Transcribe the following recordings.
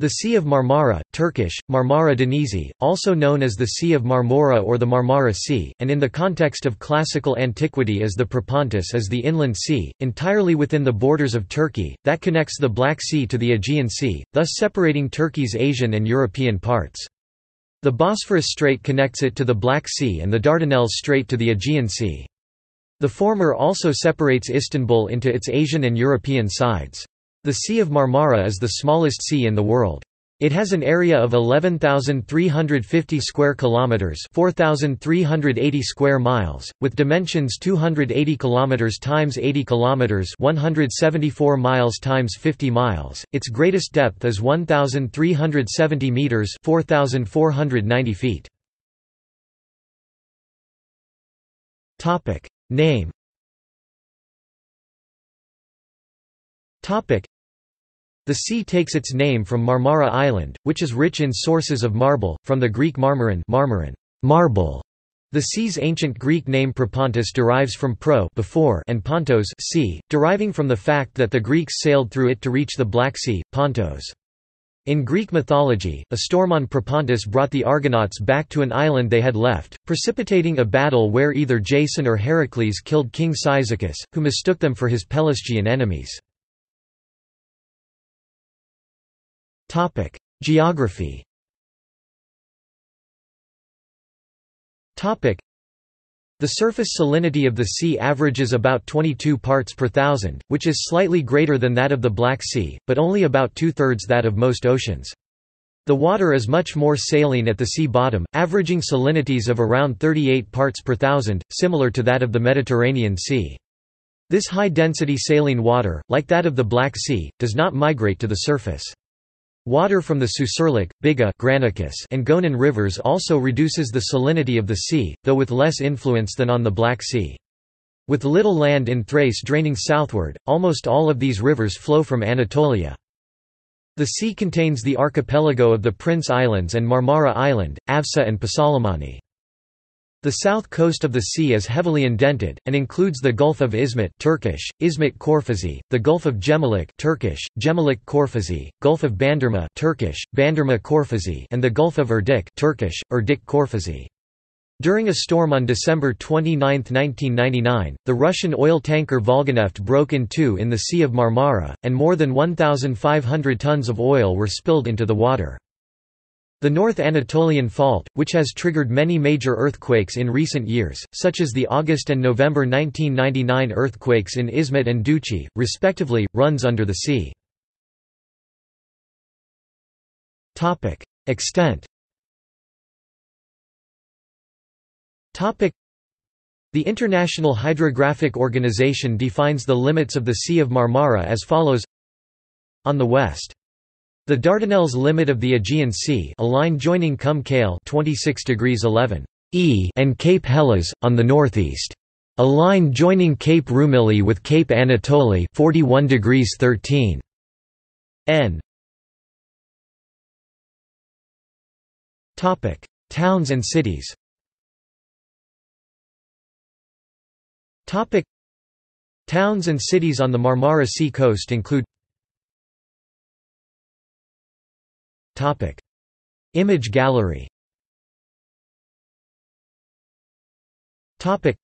The Sea of Marmara, Turkish, Marmara Denizi, also known as the Sea of Marmora or the Marmara Sea, and in the context of classical antiquity as the Propontis is the inland sea, entirely within the borders of Turkey, that connects the Black Sea to the Aegean Sea, thus separating Turkey's Asian and European parts. The Bosphorus Strait connects it to the Black Sea and the Dardanelles Strait to the Aegean Sea. The former also separates Istanbul into its Asian and European sides. The Sea of Marmara is the smallest sea in the world. It has an area of 11,350 square kilometers, 4,380 square miles, with dimensions 280 kilometers times 80 kilometers, 174 miles times 50 miles. Its greatest depth is 1,370 meters, 4,490 feet. Topic name. Topic the sea takes its name from Marmara Island, which is rich in sources of marble, from the Greek marmaron, marmaron marble. The sea's ancient Greek name Propontis derives from pro before and pontos sea, deriving from the fact that the Greeks sailed through it to reach the Black Sea, pontos. In Greek mythology, a storm on Propontis brought the Argonauts back to an island they had left, precipitating a battle where either Jason or Heracles killed King Cyzicus, who mistook them for his Pelasgian enemies. Topic: Geography. Topic: The surface salinity of the sea averages about 22 parts per thousand, which is slightly greater than that of the Black Sea, but only about two-thirds that of most oceans. The water is much more saline at the sea bottom, averaging salinities of around 38 parts per thousand, similar to that of the Mediterranean Sea. This high-density saline water, like that of the Black Sea, does not migrate to the surface. Water from the Susurluk, Biga Granicus and Gönen rivers also reduces the salinity of the sea, though with less influence than on the Black Sea. With little land in Thrace draining southward, almost all of these rivers flow from Anatolia. The sea contains the archipelago of the Prince Islands and Marmara Island, Avşa and Paşalimanı. The south coast of the sea is heavily indented, and includes the Gulf of Izmit Turkish, Izmit Körfezi, the Gulf of Gemlik Turkish, Gemlik Körfezi, Gulf of Bandırma Turkish, Bandırma Körfezi and the Gulf of Erdek Turkish, Erdek Körfezi. During a storm on December 29, 1999, the Russian oil tanker Volganeft broke in two in the Sea of Marmara, and more than 1,500 tons of oil were spilled into the water. The North Anatolian Fault, which has triggered many major earthquakes in recent years, such as the August and November 1999 earthquakes in Izmit and Düzce, respectively, runs under the sea. Extent the International Hydrographic Organization defines the limits of the Sea of Marmara as follows. On the west the Dardanelles limit of the Aegean Sea a line joining Kumkale 26 degrees 11 e and Cape Helles, on the northeast. A line joining Cape Rumili with Cape Anatoli 41 degrees 13 n. Towns and cities Towns and cities on the Marmara Sea coast include Topic. Image gallery. Topic.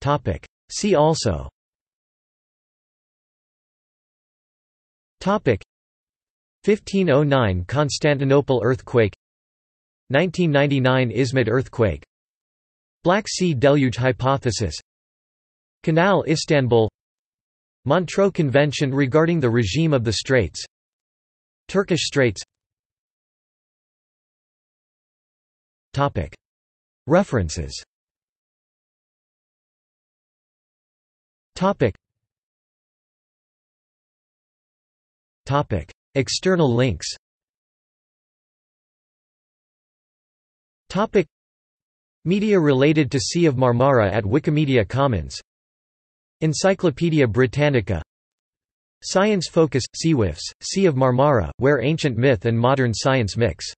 Topic. See also. Topic. 1509 Constantinople earthquake. 1999 Izmit earthquake. Black Sea deluge hypothesis. Kanal Istanbul Montreux Convention regarding the regime of the Straits. Turkish Straits. References. External links. Media related to Sea of Marmara at Wikimedia Commons Encyclopædia Britannica. Science Focus – SeaWiFS, Sea of Marmara, where ancient myth and modern science mix